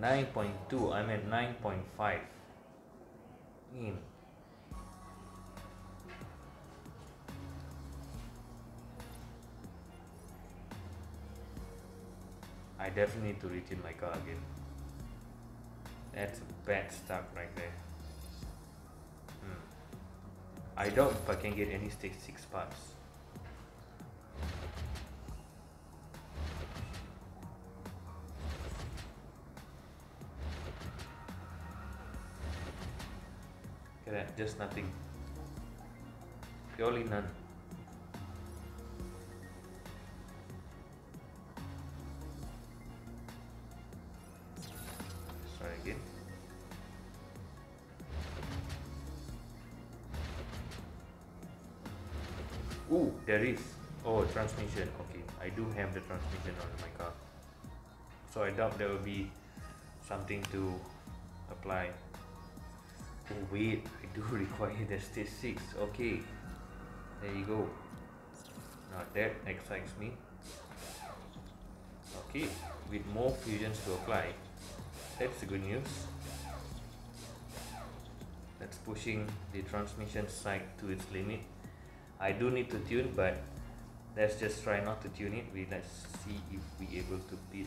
9.2 I'm at 9.5 in. I definitely need to retune my car again. That's a bad start right there. Hmm. I doubt if I can get any stage 6 parts Just nothing. Purely none. Try again. Ooh, there is. Oh, transmission. Okay, I do have the transmission on my car. So I doubt there will be something to apply Oh wait, I do require the stage 6. Okay, there you go. Now that excites me. Okay, with more fusions to apply, that's the good news. That's pushing the transmission side to its limit. I do need to tune, but let's just try not to tune it. We let's see if we able to beat.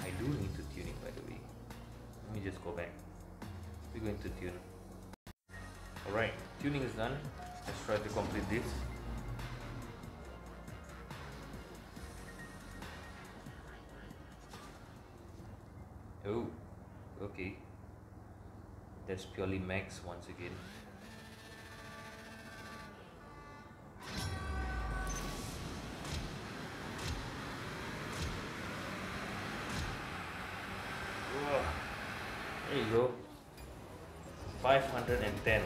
I do need to tune it by the way. Let me just go back we're going to tune. Alright. Tuning is done. Let's try to complete this. Oh okay. That's purely max once again. There you go 510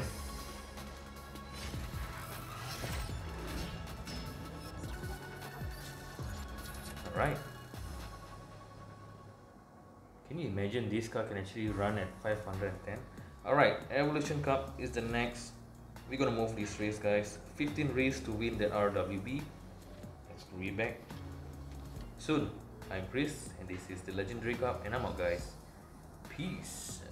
all right can you imagine this car can actually run at 510 all right evolution cup is the next. We're gonna move this race guys. 15 race to win the rwb let's be back. Soon i'm chris and this is the legendary cup and i'm out guys. Peace